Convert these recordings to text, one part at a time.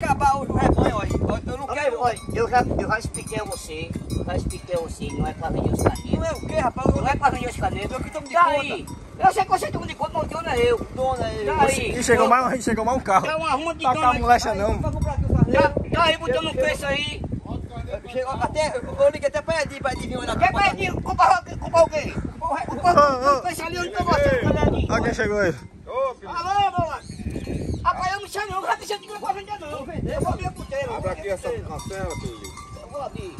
acabar o rebanho, olha. Eu não quero. Olha, eu já, eu já expliquei a você, eu já expliquei a você, não é pra vender os Não caneiros. é o quê, rapaz? Eu Não é pra vender os caneiros. Eu que tomo de Tá conta. aí. Eu sei que você toma de conta, mas o dono é eu. Dona, eu. Tá aí. E chegou mais, chegou mais um carro. É uma arruma de Tá dono. com a aí. molecha não. O. Tá, tá aí botando um preço aí. Chegou até, eu liguei até pra Edir, pra Edir vir olhar Quer pra pedir, comprar comprar o quê? Comprar o preço ali onde eu gosto de olhar ali. Olha quem chegou aí. Alô, boa. Rapaz, eu não sei não, você não vai vender não. Eu vou abrir a puteira. Abre aqui essa cancela, filho. Eu vou abrir.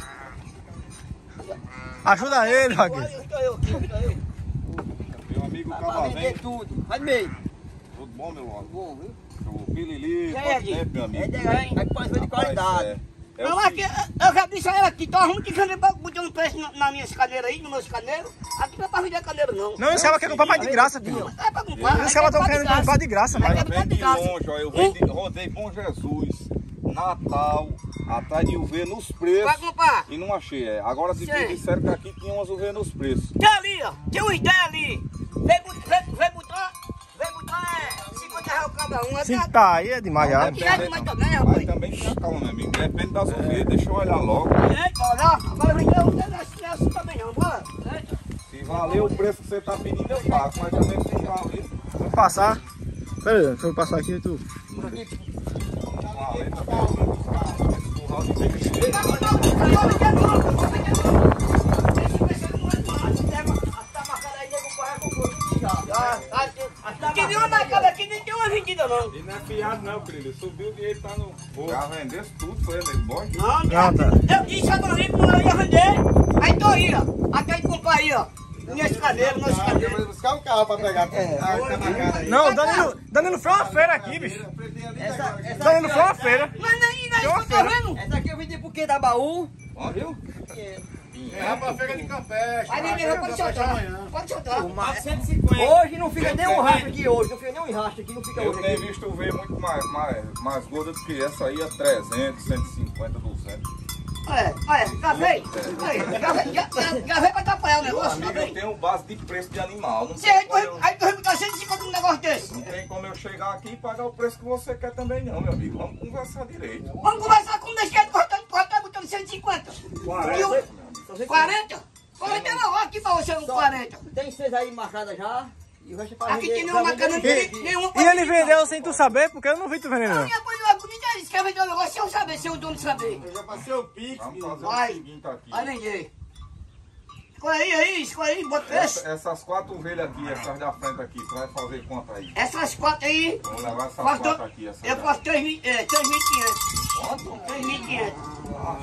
Ajuda ele, Raquel. eu estou eu aqui, eu estou eu. Meu amigo Pra Cavazinho. vender tudo. Vai meio. Tudo bom, meu logo? Bom, viu? O Pilili, é, quanto Gui? tempo, meu amigo? É pode ver de qualidade. É. É Não, aqui, eu já disse a ela aqui, tô arrumando de caneiro, botando preço na, na minhas caneiras aí, nos meus caneiros. Aqui não é pra vender caneiro, não. Não, esse cara quer comprar mais de graça, filho. Não é pra comprar. Esse cara é estão pra querendo de graça. comprar de graça, mas. É Vem de longe, ó. Eu de, rodei Bom Jesus, Natal, atrás de UV nos Vai preços. comprar. E não achei, é. Agora se Sei. disseram que aqui tinha umas UV nos preços. Tem ali, ó. Tem uns 10 ali. Vem, vem, vem botar, vem botar é 50 reais cada um. É Sim, verdade. tá aí, é demais já. Aqui é demais também, Mas rapaz. também tenha calma, meu amigo. Depende das UV, deixa eu olhar logo. Eita, olha, agora vem eu não é assim também não, bora. Se valer o preço que você tá pedindo, eu pago. Mas também se valer, Vou passar. Pera aí, deixa eu passar aqui tu. valer também. Esse curral de vez. Que nem uma marcada aqui, nem tem uma vendida não. E não é fiado não, querido. Subiu e ele tá no bolso. Já vendesse tudo, foi ele bom. Não, Não, tá. eu disse a Dorico que não ia vender. Aí tô aí, ó. Até de comprar aí, ó. Nesse cadeiro, nesse cadeiro. buscar um carro pra pegar. É. Não, Danilo, Danilo foi uma feira aqui, bicho. Essa, essa, Danilo foi uma feira. Mas nem, nem eu tô feira. vendo. essa aqui eu vendi porque da baú. Ó, viu? É pra feira de Campeste. Aí ninguém pode soltar. Pode soltar. Hoje não fica nem um rastro aqui hoje. Não fica nem um rastro aqui, não fica Eu hoje tenho aqui. visto o V muito mais, mais, mais gorda do que essa aí, a 300, 150, 200. É, olha, gravei. Gravei, pra atrapalhar o Meu negócio, amigo, eu tenho base de preço de animal. Não Você tem, aí como tu eu, aí tu vai botar 150 num negócio desse. não tem como eu chegar aqui e pagar o preço que você quer também não, meu amigo. Vamos conversar direito. Vamos conversar com o desse jeito, cortando, cortando, botando 150. E o- 40? 40 não, olha aqui pra você um 40. Tem seis aí marcadas já. E o resto é pra Aqui tem nenhuma cana, ninguém. nenhuma E ele vendeu sem tu saber, porque eu não vi tu vendendo. Não, não. minha coisa é bonita é isso, quer vender um negócio sem eu saber, sem o dono saber. Eu já passei o Pix, Vamos menino. fazer Vai. o seguinte aqui. Olha ninguém. Escolhe aí, aí, escolhe aí, bota. Essa- essas quatro ovelhas aqui, essas da frente aqui, tu vai fazer quanto aí? Essas quatro aí, Vamos levar essas quatro aqui. Essas eu posso 3.500. É, 3.500. Quanto? 3.500.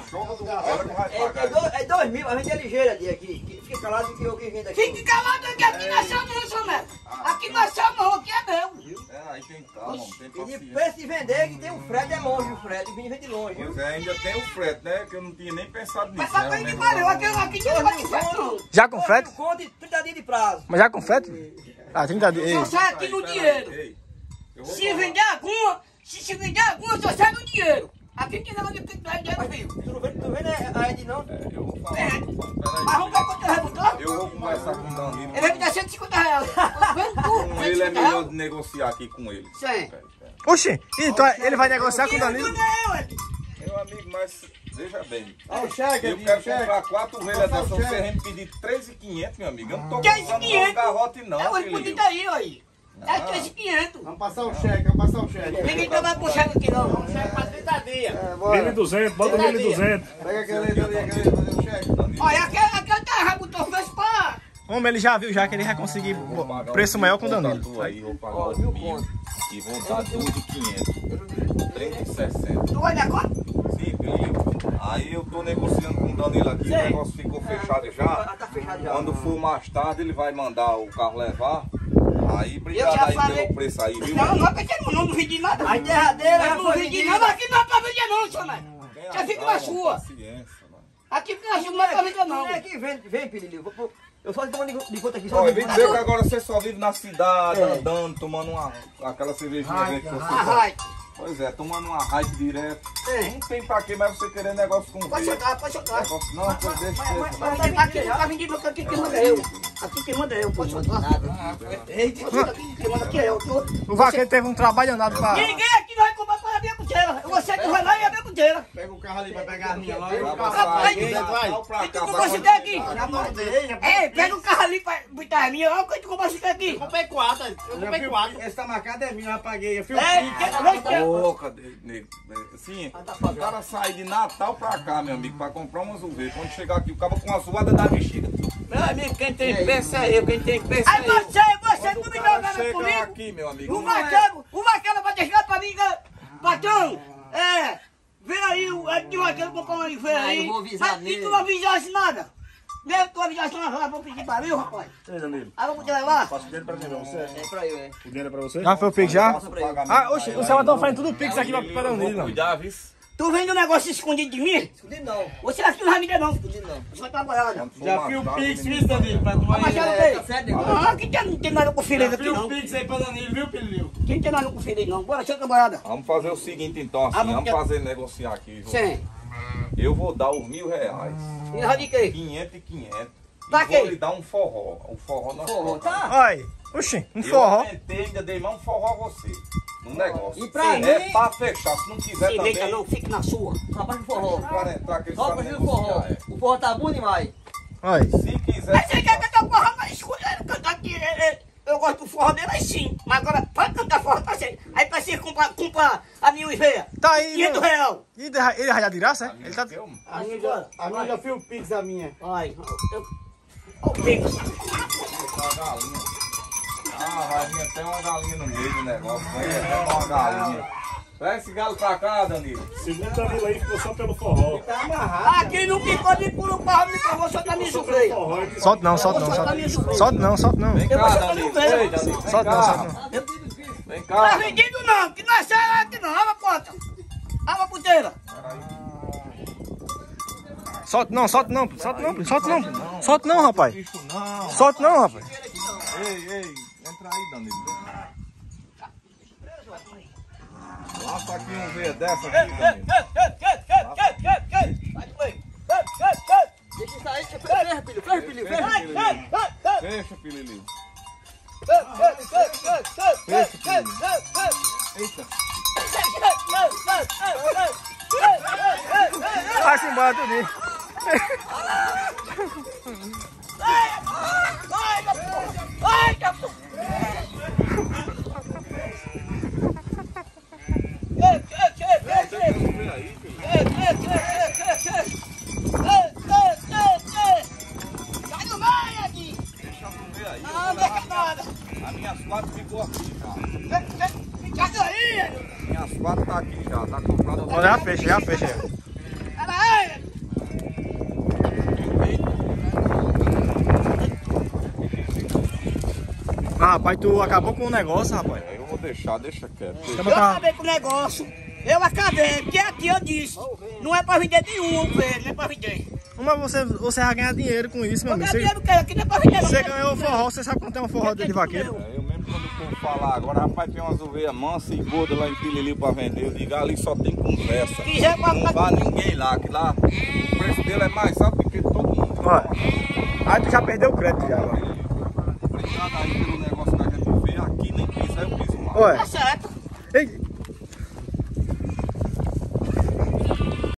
Show do Ela que vai É, dois, é mil, mas vende é ligeira ali aqui. Fica calado que eu que vendo aqui. Fique calado que aqui não é seu não, seu neto. Aqui não é seu não, aqui é meu. É, aí tem calma, tem E de paciência. preço de vender, que tem um frete, é longe o frete. Vem vem de longe. Pois é, ainda tem o frete, né? Que eu não tinha nem pensado Mas nisso. tá né? que O pariu, aqui, não vai de frete. Já com frete? conto e 30 dias de prazo. Mas já com frete? Ah, 30 dias. Só sai aqui no dinheiro. Se vender alguma, se vender alguma, só sai no dinheiro. Aqui não tem negócio de dinheiro vivo. Tu não vende, tu vende a a Ed não? É, eu vou falar. É. Mas vamos ver quanto ele vai botar. Eu vou conversar com o Danilo. Ele vai me dar 150 reais. Vendo tudo, Com ele é 150 melhor reais. de negociar aqui com ele. Sim. Peraí, peraí. Oxi, então ele vai negociar com o Dinheiro Danilo? não é, ué. Meu amigo, mas veja bem. Olha o cheque, Eu quero cheque. comprar quatro ovelhas o dessas. Você me pedir 3,500, meu amigo. Eu não tô Que é comprando esse 500? um garrote, não, É o filho. bonito aí, ó. Aí. É 3,500. Vamos passar o cheque, vamos passar o cheque. Ninguém toma pro cheque aqui não. É, bora. 1.200, bota 1.200. Pega aquele ali, aquele ali, fazer o cheque. Olha, aquele, aquele tá já botou fez pra... Homem, ele já viu já que ele vai conseguir pagar preço maior com o Danilo. Aí, vou pagar os mil conto. e vou dar 2,500. 3,60. Tu vai dar conta? Sim, Felipe. Aí eu tô negociando com o Danilo aqui, o negócio ficou fechado já. Ah, tá fechado já. Quando for mais tarde, ele vai mandar o carro levar. Aí, Eu obrigado já aí falei. pelo preço aí, viu? Não, não, porque não, não vendi nada. A enterradeira já Eu não vendi nada, aqui não é pra vender não, senhor Neto. Já fica na sua. Aqui fica na sua, não é pra vender não. Não é vem, vem, vou- Eu só estou de de conta aqui. Só Olha, vem dizer que agora você só vive na cidade, andando, tomando uma, aquela cervejinha que você Ah. Pois é, tomando uma hype direto. É. Não tem pra quê, mas você querer negócio com Pode soltar, pode soltar. Negócio, não, pois deixa mas- deixa. mas- Aqui, aqui não tá vendido, aqui quem manda é eu. Aqui quem manda é eu, pode. Eita. Pode soltar, aqui quem manda aqui é eu. Eu- O vaqueiro teve um trabalho andado pra. Ninguém aqui vai comprar para a minha puteira. Eu sei que eu puteira. Pega o carro ali pra pegar as minhas lá. Vai pra Rapaz, sair, vai. vai pra E tu comprou vai esse pra- daqui? Já mandei, já Ei, pega o carro ali pra botar as minhas. Olha o que tu comprou esse daqui. comprei quatro. Eu comprei quatro. Esse tá marcado é meu, já paguei. Eu fui o É, cadê, nego? Assim, o cara sair de Natal pra cá, meu amigo, pra comprar umas uveiras. Quando chegar aqui, o cara com uma zoada da bexiga. Meu amigo, quem tem peça é eu, quem tem peça Aí é eu. você, você, Quando tu o me jogando chega comigo. aqui, meu amigo, O não é- vaqueiro, o vaqueiro vai deixar pra mim, né? patrão, é, vem aí, o é que o vaqueiro comprou uma Ah, aí, eu vou avisar mas e tu não avisasse nada? Mesmo tu avisasse nada, eu vou pedir barril, rapaz. Ei, Danilo, Aí vamos te levar. passa o dinheiro pra quem? Pra você? É pra eu, é. O dinheiro é pra você? Já foi o Pix já? O Ah, oxe, caras estão fazendo tudo Pix aqui pra Danilo, cuidar, viu? Tu vende um negócio escondido de mim? Escude não, Você acha que tu não vai me dar não? escude não. Eu trabalhado. Quando for Já fui o Pix, viu, Danilo? Pra tu Mas aí. já não É, tem. tá nego? Ah, aqui tem- não tem nada com filho Já aqui fui o não. Pix aí pra Danilo, viu, Pilinho? Quem tem nada com filho não? Bora, seu camarada. Vamos fazer o seguinte então, assim, Ah, vamos porque- fazer negociar aqui. viu? Sim. Eu vou dar os mil reais, E nós de quê? 500 e 500. Pra e quê? vou lhe dar um forró. O forró nós Forró, tá? Ai, oxi, um Eu forró. aumentei, ainda dei mais um forró a você. No negócio. E pra é mim- pra fechar, se não quiser Se também. deita não, fique na sua. Rapaz do forró. Para entrar aqui, Ó, só prefiro o forró. é. O forró tá bom demais. Ai. Se quiser. Mas você quer cantar forró, mas ele cantar aqui. é, é, Eu gosto do forró dele, mas sim. Mas agora, pode cantar forró, tá certo. Aí pra você comprar, comprar a minha uveia. Tá aí, 500 mano. real. E ele já de graça, é? Ele tá... A minha já, a minha já fui o Pix, a minha. Ai, eu... O Pix. Uma galinha. Ah, vai vir até uma galinha no meio do negócio. Vai vir até uma galinha. Traz esse galo pra cá, Danilo. Segundo Danilo aí, ficou só pelo forró. Tá amarrado. Aqui não picou de pulo carro, me pagou só camisa feia. Forró, ele Solta não, solta não, solta. Solta não, solta não. Vem cá, Danilo. Solta não, cá. solta não. Vem Tá cá. vendido não, que não é sério aqui não. Abre a porta. Abre a puteira. Solta não, solta não, solta não, solta não. Solta não, rapaz. Não. Solta não, rapaz. Ei, ei. Entra aí, Danilo. Lança aqui um V dessa aqui, Danilo. Deixa deixa fecha, filho, fecha, filho, fecha. Pilili. Eita. Vai-se embora tudinho. Sai do meio aqui. Deixa eu ver aí. Não, deixa nada. As minhas quatro ficou aqui já. Fica aí. Minhas quatro tá aqui já. Tá comprado. Ó, Já fecha, já fecha. Ah, rapaz, tu acabou com o negócio, rapaz. Eu vou deixar, deixa quieto. Eu Eu acabei com o negócio. Eu acabei, porque aqui eu disse. Não é pra vender nenhum, velho. Não é pra vender. Mas você, você vai ganhar dinheiro com isso, meu Eu amigo. ganhei Você, dinheiro, cara. Aqui não é pra vender. você ganhou o forró, você sabe quanto é um forró de vaqueiro? É, eu for falar agora, rapaz, tem umas ovelhas mansas e gordas lá em Pilili pra vender. Eu digo, ali só tem conversa. Quiser pra Não vá ninguém lá, que lá o preço dele é mais alto do que todo mundo. Olha. Aí tu já perdeu o crédito já, agora. Obrigado aí pelo negócio que a gente fez aqui, nem piso, aí eu piso lá. Olha. Tá certo. Ei,